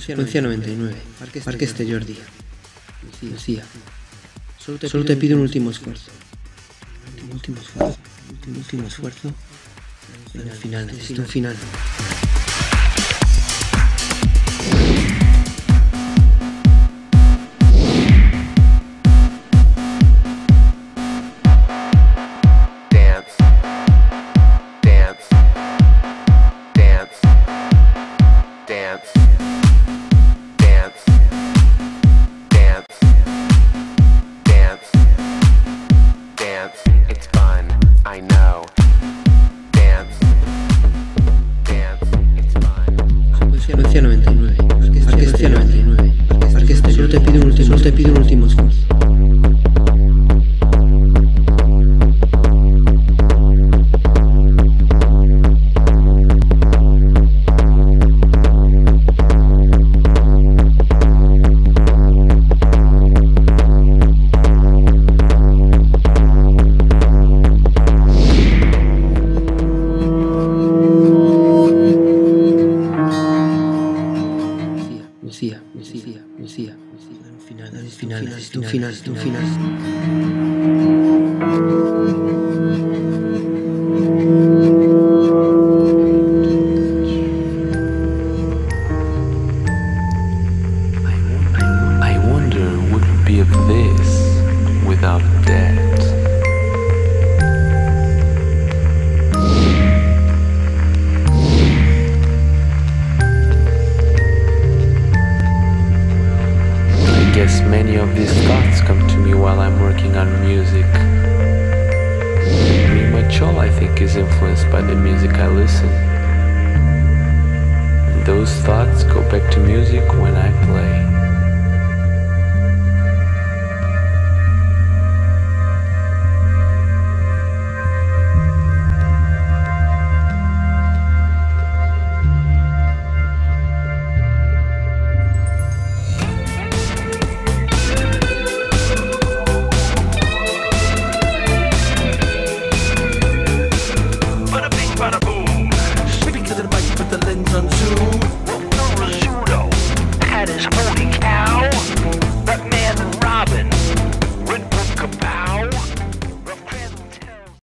Frecuencia 99. Parque este Jordi. Lucía. Solo te pido un último esfuerzo. Un último esfuerzo. Un último esfuerzo. En el final, necesito un final. dance, dance, dance, dance, dance, Frecuencia 99. Parque 99. Parque este Solo te pido un último, solo te pido un último esfuerzo. Lucía, Lucía, Lucía, Lucía. Un final, un final, un final, un final. Guess many of these thoughts come to me while I'm working on music. Much all I think is influenced by the music I listen. Those thoughts go back to music when I play. unto